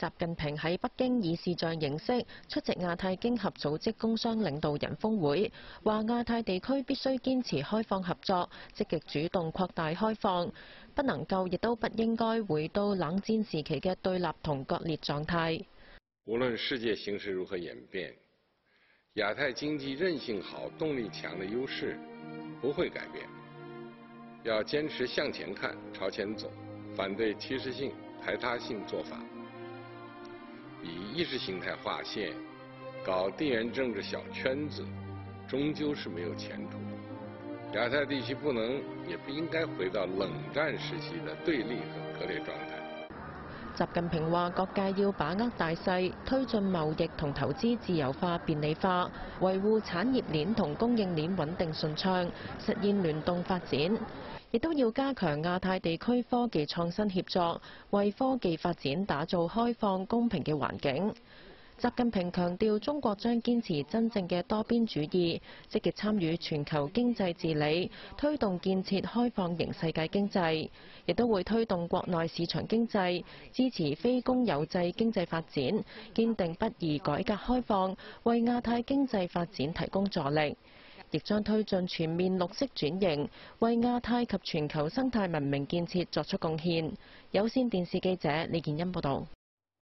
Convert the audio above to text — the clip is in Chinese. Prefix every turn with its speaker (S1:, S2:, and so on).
S1: 習近平喺北京以視像形式出席亞太經合組織工商領導人峰會，話亞太地區必須堅持開放合作，積極主動擴大開放，不能夠亦都不應該回到冷戰時期嘅對立同割裂狀態。
S2: 無論世界形勢如何演變，亞太經濟韌性好、動力強的優勢不會改變，要堅持向前看、朝前走，反對歧視性、排他性做法，意識形態劃線、搞地緣政治小圈子，終究是沒有前途。亞太地區不能也不應該回到冷戰時期的對立和割裂狀態。
S1: 習近平話：各界要把握大勢，推進貿易同投資自由化便利化，維護產業鏈同供應鏈穩定順暢，實現聯動發展。亦都要加強亞太地區科技創新協作，為科技發展打造開放公平嘅環境。習近平強調，中國將堅持真正嘅多邊主義，積極參與全球經濟治理，推動建設開放型世界經濟，亦都會推動國內市場經濟，支持非公有制經濟發展，堅定不移改革開放，為亞太經濟發展提供助力。亦將推進全面綠色轉型，為亞太及全球生態文明建設作出貢獻。有線電視記者李建欣報道。